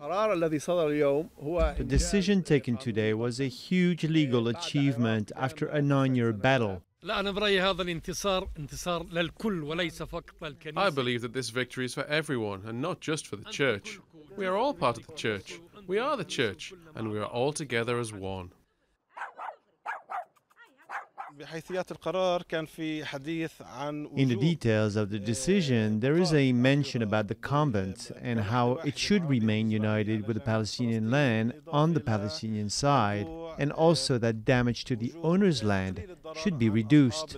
The decision taken today was a huge legal achievement after a nine-year battle. I believe that this victory is for everyone and not just for the church. We are all part of the church. We are the church, and we are all together as one. In the details of the decision, there is a mention about the convent and how it should remain united with the Palestinian land on the Palestinian side, and also that damage to the owner's land should be reduced.